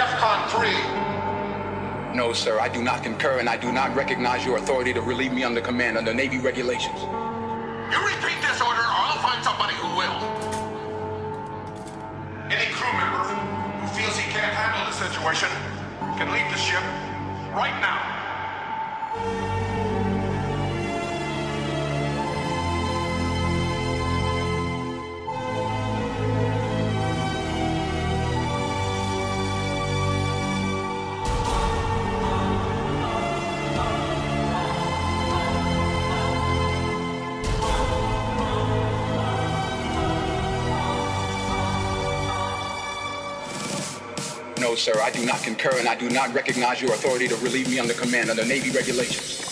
Captain. We're at DEFCON 3. No, sir, I do not concur and I do not recognize your authority to relieve me under command under Navy regulations. You repeat this order or I'll find somebody who will. Any crew member who feels he can't handle the situation can leave the ship right now. No, sir, I do not concur and I do not recognize your authority to relieve me under command under Navy regulations.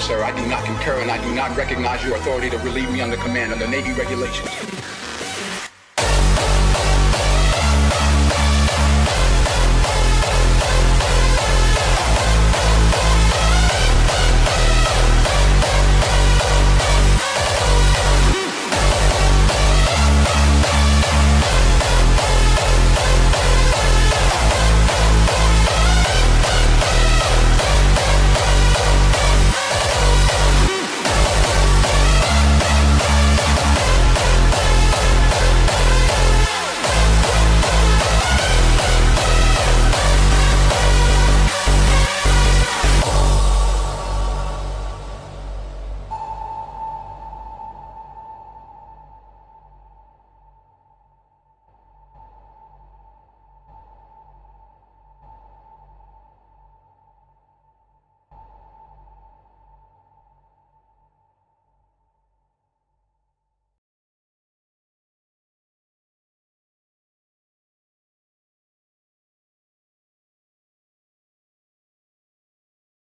Sir, I do not concur and I do not recognize your authority to relieve me under command under Navy regulations.